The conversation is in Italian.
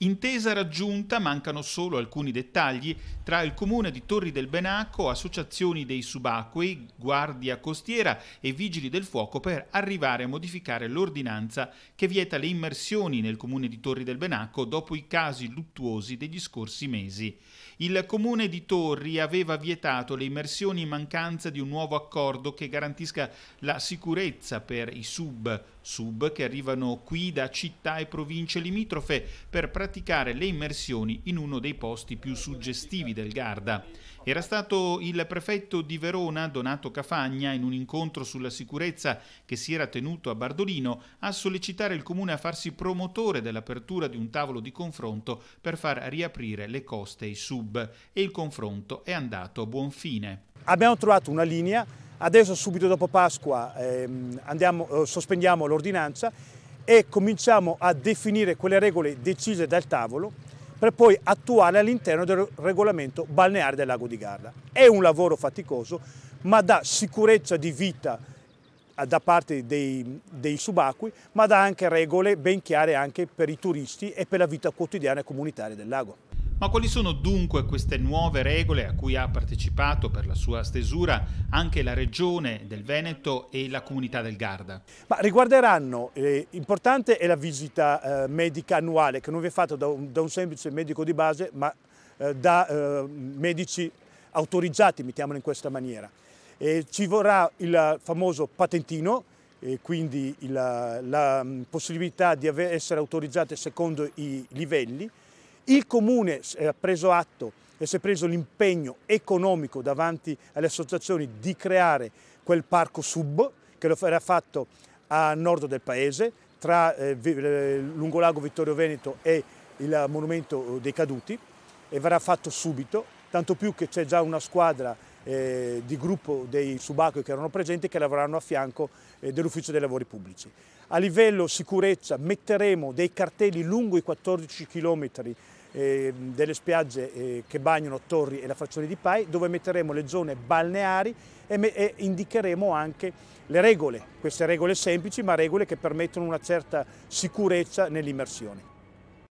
Intesa raggiunta, mancano solo alcuni dettagli tra il comune di Torri del Benacco, associazioni dei subacquei, guardia costiera e vigili del fuoco per arrivare a modificare l'ordinanza che vieta le immersioni nel comune di Torri del Benacco dopo i casi luttuosi degli scorsi mesi. Il comune di Torri aveva vietato le immersioni in mancanza di un nuovo accordo che garantisca la sicurezza per i sub, sub che arrivano qui da città e province limitrofe per praticare le immersioni in uno dei posti più suggestivi del Garda. Era stato il prefetto di Verona, Donato Cafagna, in un incontro sulla sicurezza che si era tenuto a Bardolino, a sollecitare il comune a farsi promotore dell'apertura di un tavolo di confronto per far riaprire le coste e i sub e il confronto è andato a buon fine. Abbiamo trovato una linea, adesso subito dopo Pasqua ehm, andiamo, eh, sospendiamo l'ordinanza e cominciamo a definire quelle regole decise dal tavolo per poi attuare all'interno del regolamento balneare del lago di Garda. È un lavoro faticoso, ma dà sicurezza di vita eh, da parte dei, dei, subacquei, ma dà anche regole ben chiare anche per i turisti e per la vita quotidiana e comunitaria del lago. Ma quali sono dunque queste nuove regole a cui ha partecipato per la sua stesura anche la Regione del Veneto e la Comunità del Garda? Ma riguarderanno, eh, importante è la visita eh, medica annuale che non viene fatta da un, da un, semplice medico di base ma eh, da eh, medici autorizzati, mettiamolo in questa maniera. ci vorrà il famoso patentino, quindi il, la, la possibilità di essere autorizzate secondo i livelli, il Comune ha preso atto e si è preso l'impegno economico davanti alle associazioni di creare quel parco sub che lo verrà fatto a nord del paese, tra eh, eh, Lungolago Vittorio Veneto e il Monumento dei Caduti e verrà fatto subito, tanto più che c'è già una squadra eh, di gruppo dei subacquei che erano presenti che lavoreranno a fianco eh, dell'Ufficio dei Lavori Pubblici. A livello sicurezza metteremo dei cartelli lungo i 14 chilometri eh, delle spiagge eh, che bagnano Torri e la frazione di Pai, dove metteremo le zone balneari e, e indicheremo anche le regole, queste regole semplici ma regole che permettono una certa sicurezza nell'immersione.